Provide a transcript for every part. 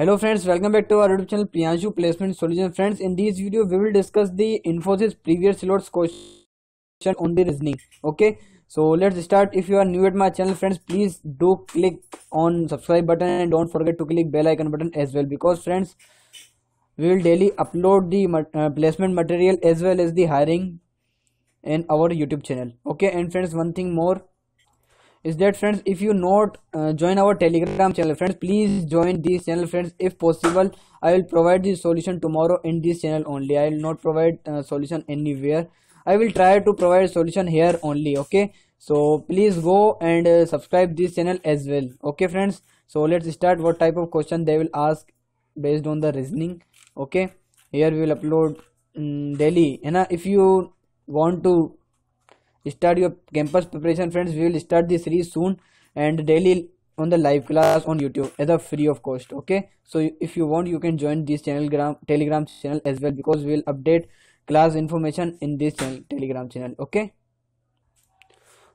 Hello friends, welcome back to our YouTube channel Priyanshu Placement Solution. Friends, in this video we will discuss the Infosys previous loads question on the reasoning. Okay, so let's start. If you are new at my channel, friends, please do click on subscribe button and don't forget to click bell icon button as well because friends, we will daily upload the uh, placement material as well as the hiring in our YouTube channel. Okay, and friends, one thing more is that friends if you not uh, join our telegram channel friends please join this channel friends. If possible i will provide the solution tomorrow in this channel only. I will not provide uh, solution anywhere. I will try to provide solution here only okay? So please go and uh, subscribe this channel as well okay friends? So let's start what type of question they will ask based on the reasoning okay? Here we will upload um, daily. And if you want to start your campus preparation friends. We will start this series soon and daily on the live class on youtube as a free of cost okay? So if you want you can join this channel gram, telegram channel as well because we will update class information in this channel telegram channel okay?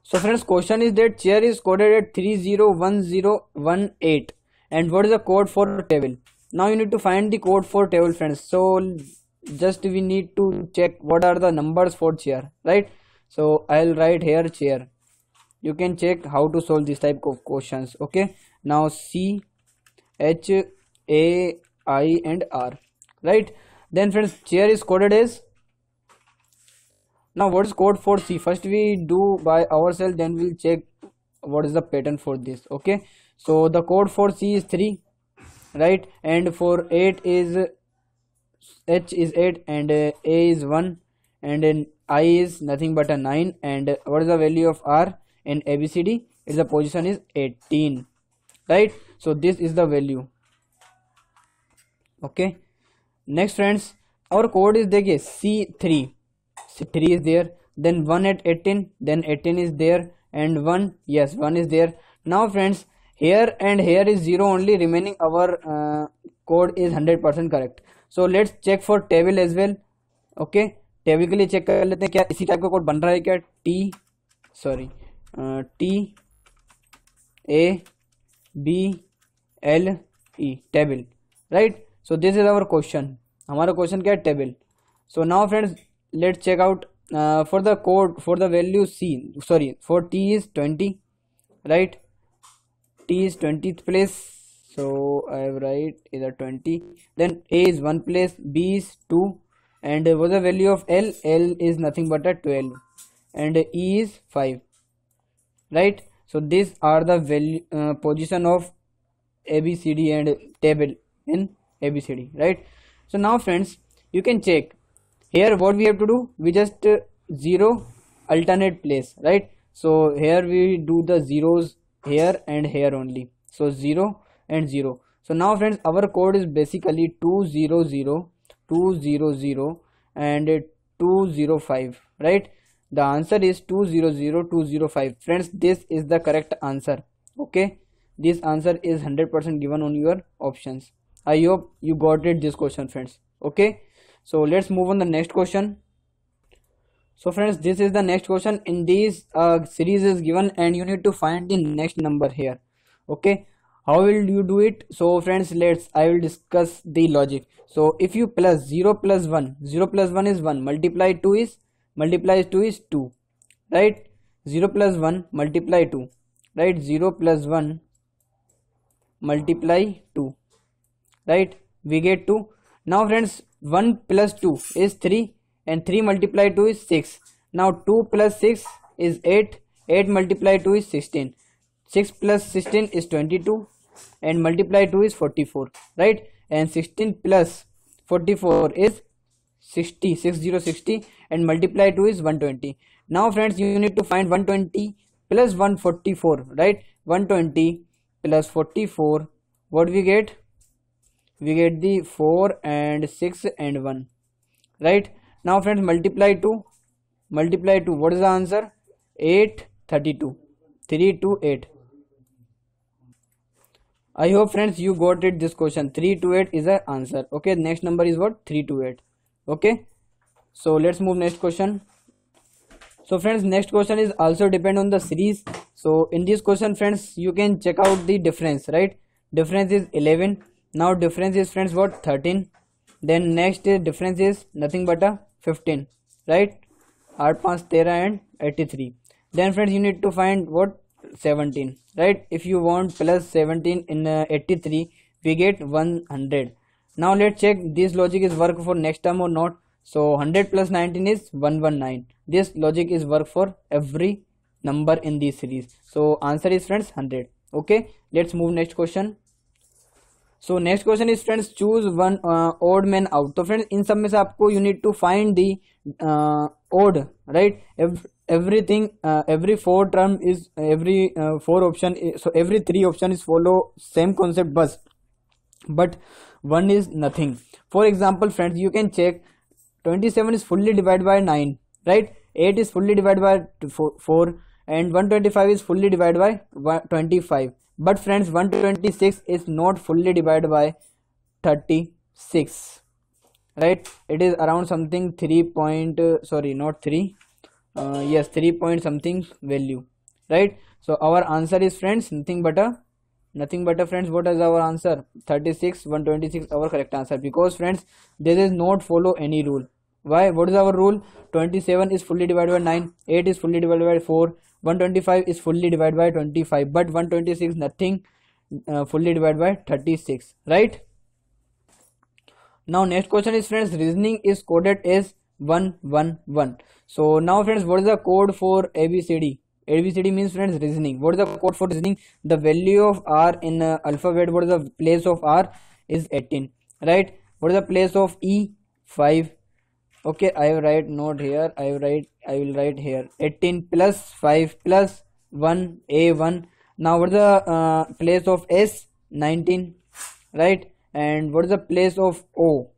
So friends question is that chair is coded at 301018 and what is the code for table? Now you need to find the code for table friends. So just we need to check what are the numbers for chair right so i'll write here chair. You can check how to solve this type of questions okay? Now c h a i and r right? Then friends chair is coded as? Now what is code for c? First we do by ourselves then we'll check what is the pattern for this okay? So the code for c is 3 right? And for 8 is h is 8 and uh, a is 1 and then i is nothing but a 9 and what is the value of r in abcd its the position is 18 right so this is the value okay next friends our code is देखिए c3 c3 is there then 1 at 18 then 18 is there and 1 yes 1 is there now friends here and here is 0 only remaining our uh, code is 100% correct so let's check for table as well okay Table के लिए check कर लेते हैं क्या इसी type का code बन रहा है क्या? T sorry T A B L E table right so this is our question हमारा क्वेश्चन क्या है? Table so now friends let check out for the code for the value C sorry for T is twenty right T is twenty place so, i have write either 20 then a is one place, b is 2 and what the value of L? L is nothing but a 12 and E is 5 right? So these are the value uh, position of ABCD and table in ABCD right? So now friends you can check. Here what we have to do? We just uh, zero alternate place. Right? So here we do the zeros here and here only. So 0 and 0 so now friends our code is basically 200 200 and 205 right? The answer is 200205 friends this is the correct answer okay? This answer is 100% given on your options. I hope you got it this question friends okay? So let's move on the next question. So friends this is the next question. In this uh, series is given and you need to find the next number here okay how will you do it? So friends let's i will discuss the logic. So if you plus 0 plus 1 0 plus 1 is 1 multiply 2 is multiply 2 is 2 right? 0 plus 1 multiply 2 right? 0 plus 1 multiply 2 right? We get 2 now friends 1 plus 2 is 3 and 3 multiply 2 is 6 now 2 plus 6 is 8 8 multiply 2 is 16 6 plus 16 is 22 and multiply 2 is 44 right? And 16 plus 44 is 60 60 60 and multiply 2 is 120 now friends you need to find 120 plus 144 right? 120 plus 44 what we get? We get the 4 and 6 and 1 right? Now friends multiply 2 multiply 2 what is the answer? 8 32 3 to 8 I hope friends you got it this question. 3 to 8 is the answer. Okay next number is what? 3 to 8 okay so let's move next question. So friends next question is also depend on the series. So in this question friends you can check out the difference right? Difference is 11 now difference is friends what? 13 then next difference is nothing but a 15 right? 8 5 13 and 83 then friends you need to find what 17 right? If you want plus 17 in uh, 83 we get 100 now let's check this logic is work for next term or not. So 100 plus 19 is 119 this logic is work for every number in this series. So answer is friends 100 okay? Let's move next question so next question is friends choose one odd man out तो friends इन सब में से आपको you need to find the odd right everything every four term is every four option so every three option is follow same concept बस but one is nothing for example friends you can check twenty seven is fully divide by nine right eight is fully divide by four and one twenty five is fully divide by twenty five but friends 126 is not fully divided by 36 right? It is around something 3 point uh, sorry not 3 uh, yes 3 point something value right? So our answer is friends nothing but a nothing but a friends what is our answer? 36 126 our correct answer. Because friends this is not follow any rule. Why? What is our rule? 27 is fully divided by 9 8 is fully divided by 4 125 is fully divided by 25 but 126 nothing uh, fully divided by 36 right? Now next question is friends reasoning is coded as 111 so now friends what is the code for abcd abcd means friends reasoning. What is the code for reasoning? The value of r in uh, alphabet what is the place of r is 18 right? What is the place of e? 5 okay i write note here. I write i will write here 18 plus 5 plus 1 a1 now what is the uh, place of s? 19 right? And what is the place of o?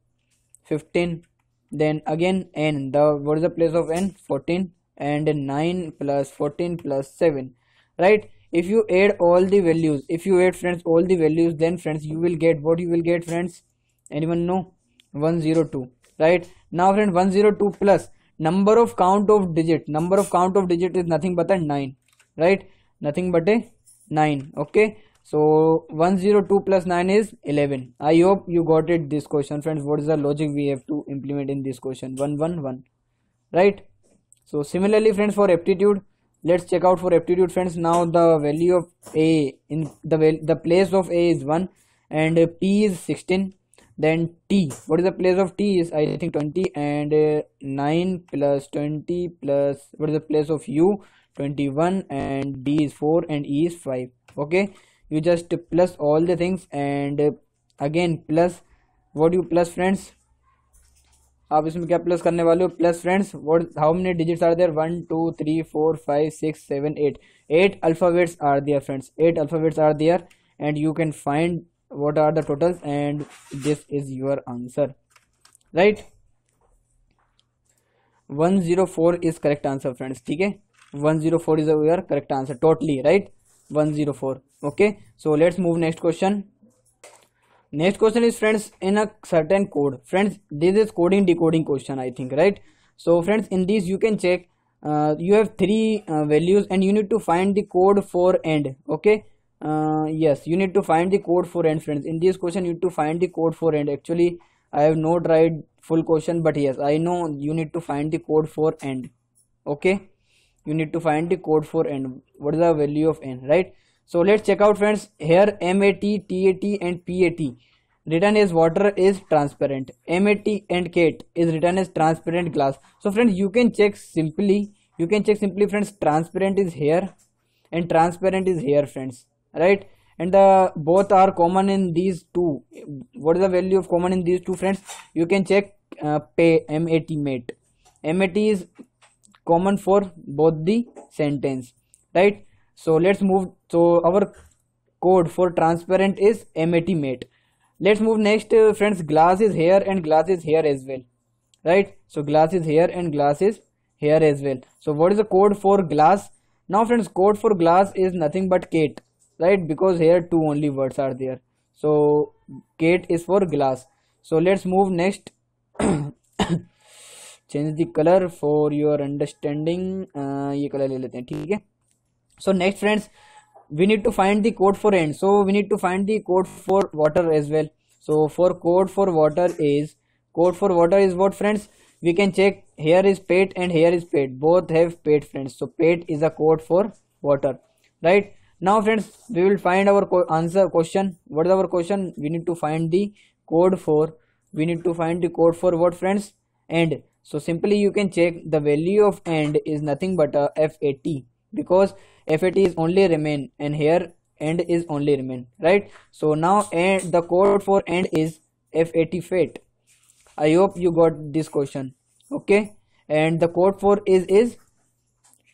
15 then again n. The what is the place of n? 14 and 9 plus 14 plus 7 right? If you add all the values if you add friends all the values then friends you will get what you will get friends? Anyone know? 102 right? Now friend 102 plus number of count of digit number of count of digit is nothing but a 9 right nothing but a 9 okay so 102 plus 9 is 11. I hope you got it this question friends. What is the logic we have to implement in this question? 111 right. So similarly friends for aptitude let's check out for aptitude friends now the value of a in the the place of a is 1 and p is 16 then t what is the place of t is i think 20 and uh, 9 plus 20 plus what is the place of u 21 and d is 4 and e is 5 okay you just plus all the things and again plus what you plus friends आप इसमें क्या plus करने वाले हो plus friends what how many digits are there one two three four five six seven eight eight alphabets are there friends eight alphabets are there and you can find what are the totals and this is your answer right 104 is correct answer friends ठीक है 104 is your correct answer totally right 104 okay so let's move next question next question is friends in a certain code friends this is coding decoding question i think right so friends in this you can check uh, you have three uh, values and you need to find the code for end okay Uh, yes you need to find the code for end friends. In this question you need to find the code for end. Actually i have not tried full question but yes i know you need to find the code for end. Okay? You need to find the code for n what is the value of n right? So let's check out friends. Here mat tat and pat written as water is transparent. Mat and cat is written as transparent glass. So friends you can check simply. You can check simply friends. Transparent is here and transparent is here friends right? And the both are common in these two. What is the value of common in these two friends? You can check uh, pay mat mate. Mat is common for both the sentence right? So let's move so our code for transparent is mat mate. Let's move next uh, friends. Glass is here and glass is here as well right? So glass is here and glass is here as well. So what is the code for glass? Now friends code for glass is nothing but kate right because here two only words are there so kate is for glass so let's move next change the colour for your understanding ये colour ले लेते हैं ठीक है so next friends we need to find the code for end so we need to find the code for water as well so for code for water is code for water is what friends we can check here is pet and here is pet both have pet friends so pet is a code for water right Now friends we will find our co answer question. What is our question? We need to find the code for we need to find the code for what friends? And so simply you can check the value of and is nothing but a FAT because FAT is only remain and here and is only remain right? So now and the code for and is FAT fat I hope you got this question okay? And the code for is is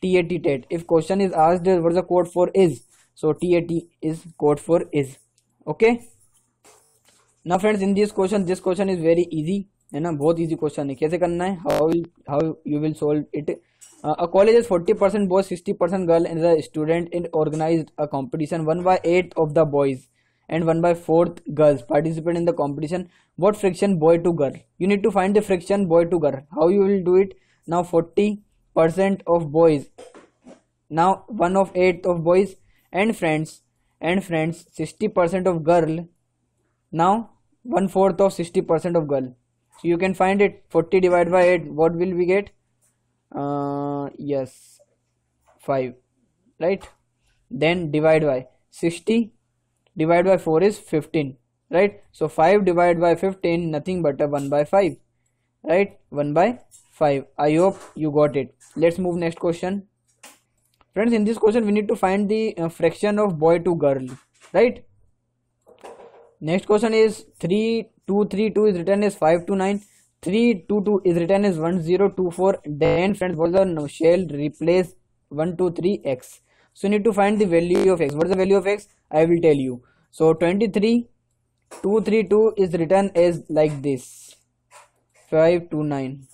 TAT tat if question is asked what is the code for is so TAT is code for is okay now friends in this question this question is very easy है ना बहुत easy question है कैसे करना है how how you will solve it a college is 40% boys 60% girl and the student in organized a competition 1 by 8 of the boys and 1 by 4th girls participate in the competition what friction boy to girl you need to find the friction boy to girl how you will do it now 40% of boys now 1 of 8 of boys and friends and friends 60% of girl now 1 fourth of 60% of girl. So you can find it 40 divided by 8 what will we get? Uh, yes 5 right? Then divide by 60 divided by 4 is 15 right? So 5 divided by 15 nothing but a 1 by 5 right? 1 by 5 i hope you got it. Let's move next question friends in this question we need to find the uh, fraction of boy to girl right? Next question is 3 2 3 2 is written as 5 to 9 3 2 2 is written as 1 0 2 4 then friends what the no replace 1 2 3 x? So you need to find the value of x. What is the value of x? I will tell you. So 23 2 3 2 is written as like this. 5 to 9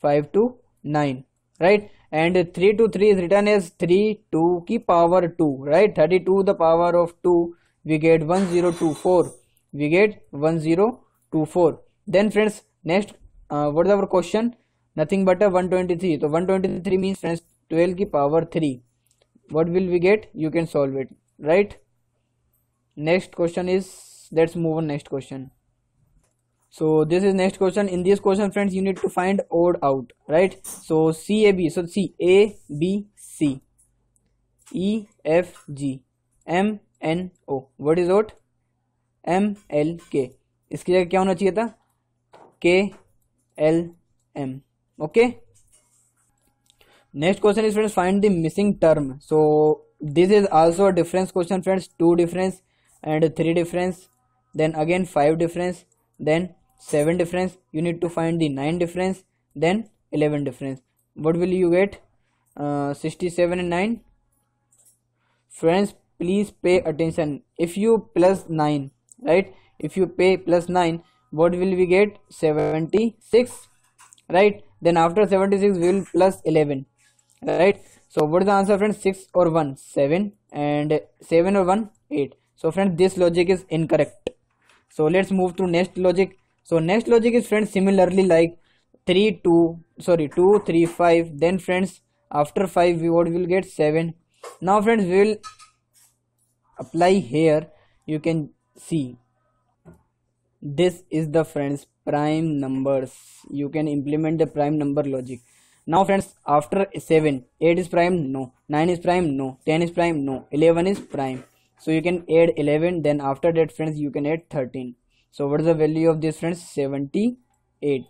5 to 9 right and three two three is return as three two की power two right thirty two the power of two we get one zero two four we get one zero two four then friends next what our question nothing but a one twenty three तो one twenty three means friends twelve की power three what will we get you can solve it right next question is let's move on next question so this is next question in this question friends you need to find odd out right so c a b so c a b c e f g m n o what is odd M L के इसकी जगह क्या होना चाहिए था के L M okay next question is friends find the missing term so this is also a difference question friends to difference and three difference then again 5 difference then 7 difference you need to find the 9 difference then 11 difference. What will you get? Uh, 67 and 9 friends please pay attention. If you plus 9 right? If you pay plus 9 what will we get? 76 right? Then after 76 we will plus 11 right? So what is the answer friends? 6 or 1 7 and 7 or 1 8 so friends this logic is incorrect. So let's move to next logic so next logic is friends similarly like 3 2 sorry 2 3 5 then friends after 5 we what will get? 7 now friends we will apply here. You can see. This is the friends prime numbers. You can implement the prime number logic. Now friends after 7 8 is prime? No. 9 is prime? No. 10 is prime? No. 11 is prime. So you can add 11 then after that friends you can add 13 so what is the value of this friends? 78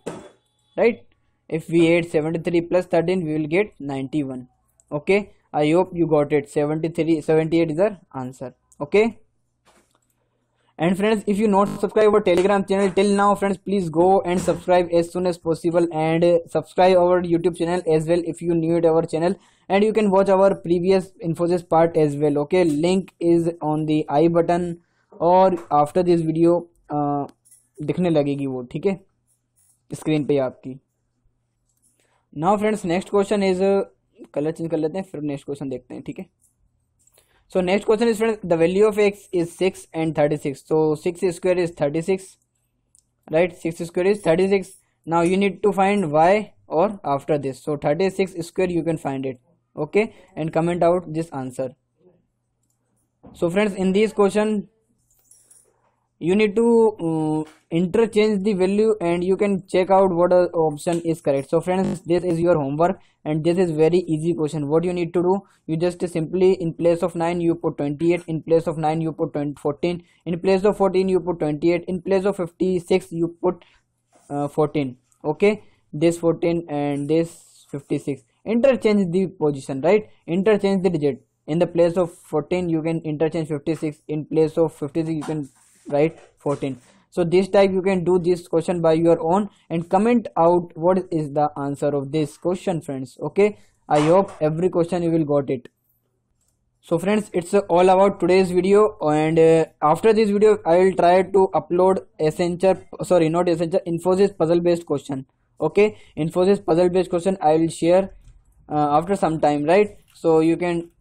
right? If we add 73 plus 13 we will get 91 okay? I hope you got it. 73 78 is the answer okay? And friends if you not subscribe our telegram channel till now friends please go and subscribe as soon as possible and subscribe our youtube channel as well if you new to our channel. And you can watch our previous infosys part as well okay? Link is on the i button or after this video दिखने लगेगी वो, ठीक है? Screen पे आपकी। Now friends next question is colour change कर लेते हैं, फिर नेक्स्ट क्वेश्चन देखते हैं, ठीक है? So next question is friends the value of X is six and thirty six so six square is thirty six right six square is thirty six now you need to find Y और after this so thirty six square you can find it okay and comment out this answer so friends in this question you need to uh, interchange the value and you can check out what option is correct. So friends this is your homework and this is very easy question. What you need to do you just simply in place of 9 you put 28 in place of 9 you put 20, 14 in place of 14 you put 28 in place of 56 you put uh, 14 okay? This 14 and this 56 interchange the position right? Interchange the digit. In the place of 14 you can interchange 56 in place of 56 you can write 14 so this type you can do this question by your own and comment out what is the answer of this question friends okay? I hope every question you will got it. So friends it's all about today's video and uh, after this video i will try to upload Accenture sorry not Accenture infosys puzzle based question okay? Infosys puzzle based question i will share uh, after some time right? So you can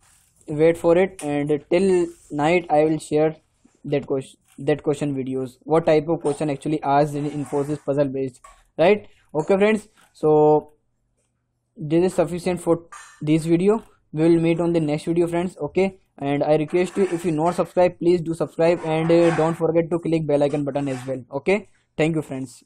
wait for it and till night i will share that question that question videos. What type of question actually asked in infosys puzzle based right? Okay friends. So this is sufficient for this video. We will meet on the next video friends. Okay? And i request you if you not subscribe please do subscribe and uh, don't forget to click bell icon button as well. Okay? Thank you friends